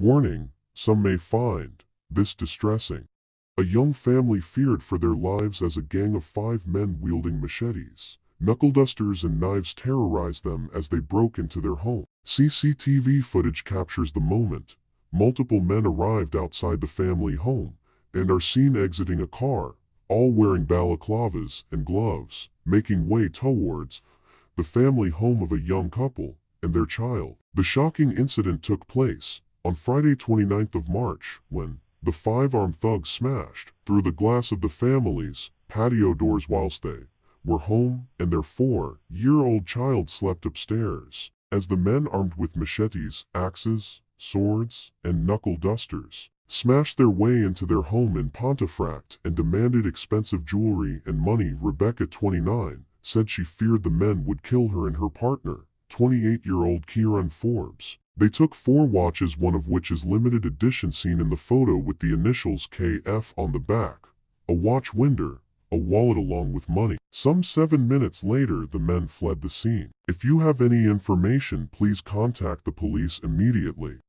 Warning, some may find this distressing. A young family feared for their lives as a gang of five men wielding machetes, knuckle dusters and knives terrorized them as they broke into their home. CCTV footage captures the moment. Multiple men arrived outside the family home and are seen exiting a car, all wearing balaclavas and gloves, making way towards the family home of a young couple and their child. The shocking incident took place on Friday 29th of March when the five armed thugs smashed through the glass of the family's patio doors whilst they were home and their four-year-old child slept upstairs. As the men armed with machetes, axes, swords, and knuckle dusters smashed their way into their home in Pontefract and demanded expensive jewelry and money, Rebecca, 29, said she feared the men would kill her and her partner, 28-year-old Kieran Forbes. They took four watches one of which is limited edition seen in the photo with the initials KF on the back, a watch winder, a wallet along with money. Some seven minutes later the men fled the scene. If you have any information please contact the police immediately.